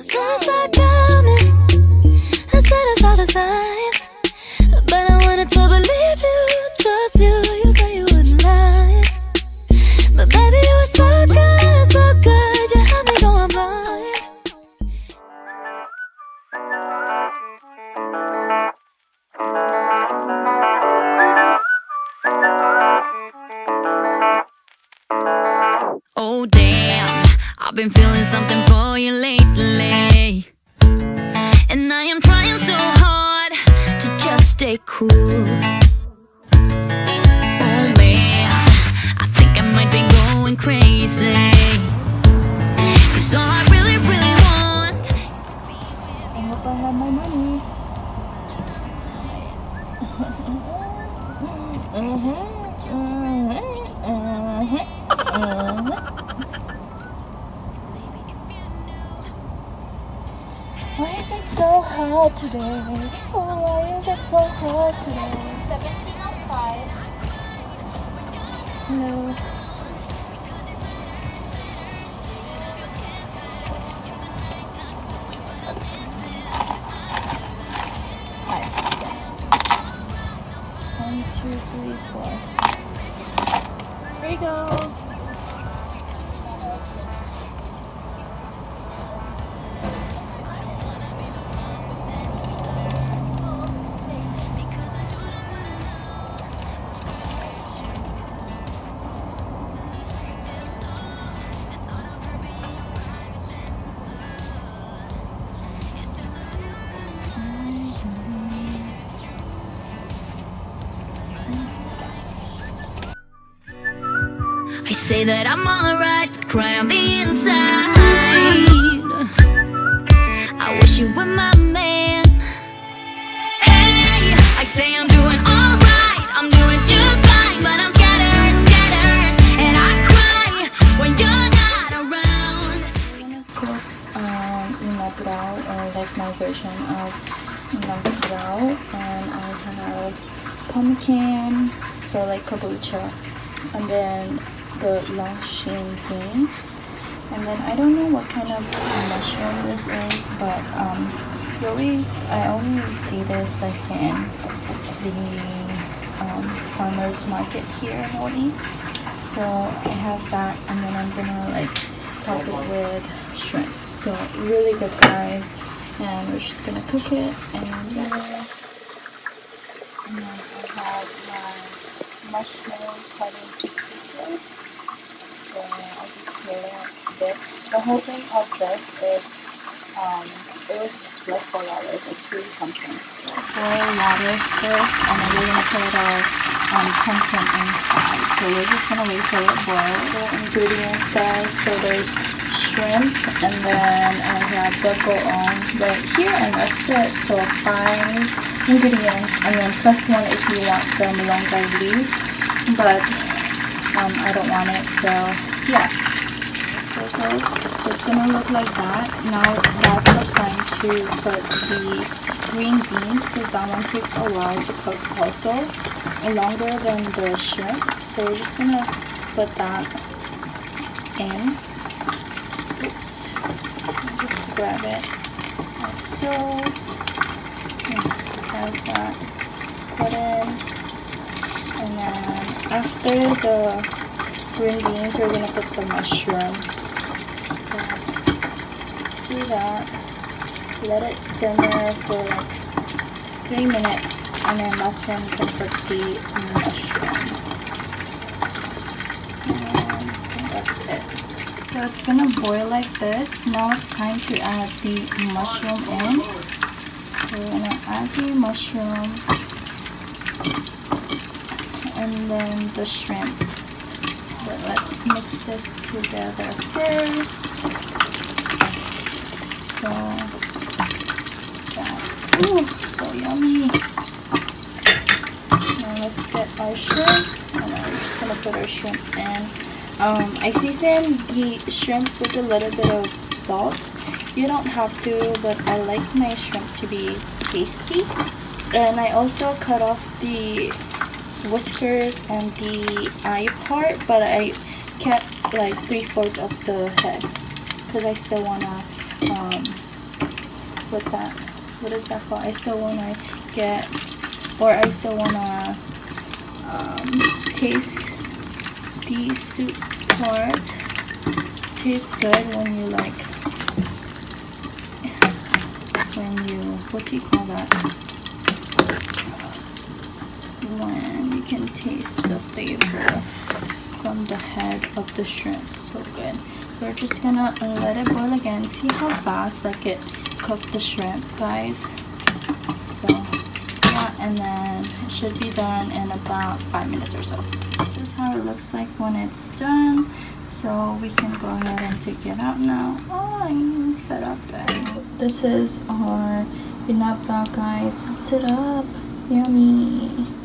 Sounds like coming. I said it's all the signs. But I wanted to believe you, trust you. You you wouldn't lie. But baby, you were so good, so good. You had me blind. Oh damn, I've been feeling something for you lately. Stay cool. Oh man, I think I might be going crazy. Cause all I really, really want is to be with I hope I have my money. Why is it so hard today? Why is it so hard today? 1705. No. Five cents. One, two, three, four. Here you go. I say that I'm alright, but cry on the inside. I wish you were my man. Hey, I say I'm doing alright, I'm doing just fine, but I'm scattered, scattered, and I cry when you're not around. cook um, natural or like my version of natural and I have pumpkin so like kabocha and then the Longsheng beans and then I don't know what kind of mushroom this is but um you always I only see this like in the um, farmers market here in Hawaii so I have that and then I'm gonna like top it with shrimp. So really good guys. And we're just gonna cook it and. And then I have my mushroom cut into pieces. I'll just peel it out a. The whole thing of this is um it was like four dollars, like three something. So boil water first and then we're gonna put our um pumpkin inside. So we're just gonna wait till it boils. The ingredients guys, so there's shrimp and then I have on right here and that's it. So five ingredients and then plus one if you want the malunggay leaves. But um I don't want it so yeah. So, so, it's gonna look like that. Now that's the time to put the green beans because that one takes a while to cook also, and longer than the shrimp. So we're just gonna put that in. Oops. Just grab it like so. And have that put in. And then after the green beans, we're gonna put the mushroom. So, see that. Let it simmer for like three minutes, and then that's when can put the mushroom. And that's it. So it's gonna boil like this. Now it's time to add the mushroom in. So we're gonna add the mushroom and then the shrimp. But let's mix this together first. So that ooh, so yummy. Now let's get our shrimp and then we're just gonna put our shrimp in. Um, I season the shrimp with a little bit of salt. You don't have to, but I like my shrimp to be tasty. And I also cut off the whiskers and the eye part, but I kept like three fourths of the head because I still wanna um, with that. What is that for? I still wanna get, or I still wanna um, taste the soup part. Tastes good when you like, when you, what do you call that? When can taste the flavor from the head of the shrimp. So good. We're just gonna let it boil again. See how fast like it cooked the shrimp, guys. So yeah, and then it should be done in about five minutes or so. This is how it looks like when it's done. So we can go ahead and take it out now. Oh, I mix that up, guys. This is our binapa, guys. Mix it up. Yummy.